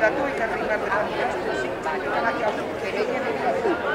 candidato y que arriba empezamos a discutir. Yo creo que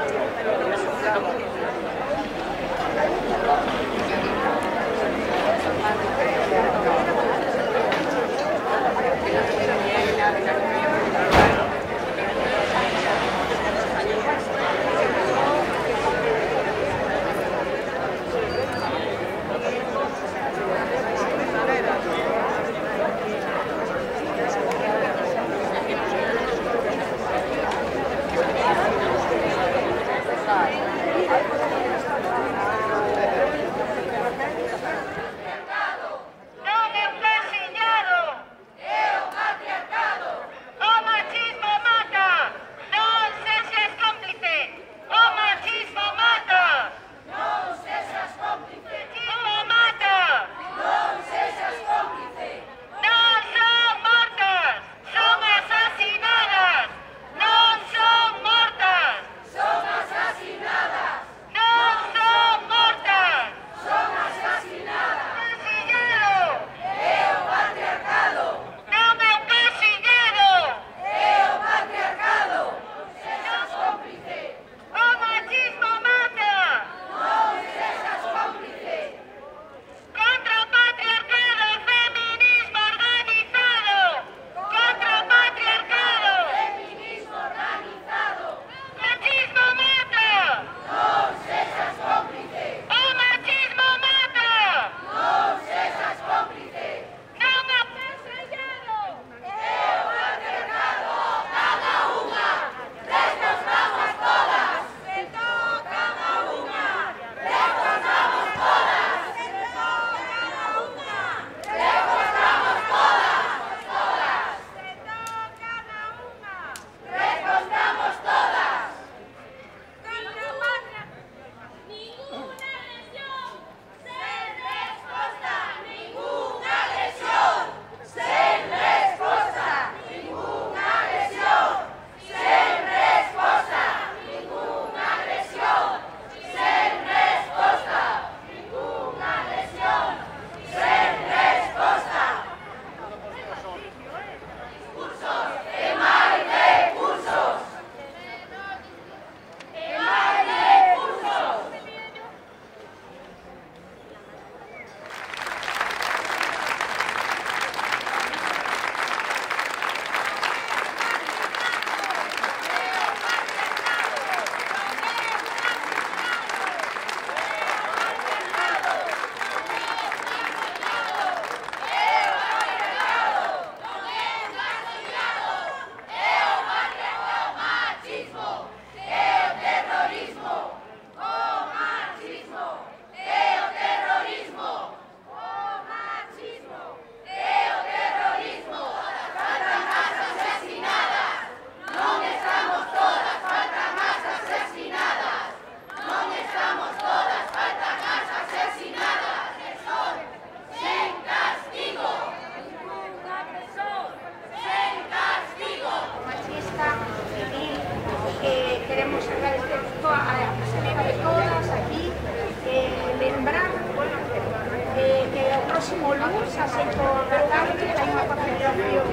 úsase toda a tarde hai unha concentración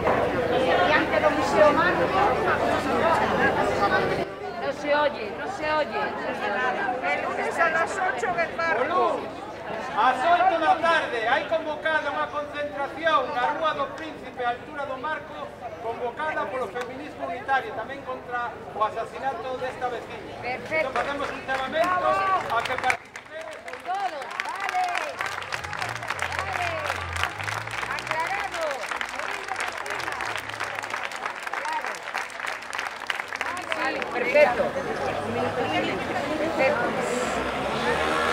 diante do Museo Marco non se oye, non se oye Lunes a las 8 del barco As 8 da tarde hai convocada unha concentración na Rúa do Príncipe, a altura do Marco, convocada polo feminismo unitario, tamén contra o asasinato desta veciña. Perfecto. Entón, facemos un chamamento a que Perfecto. Perfecto.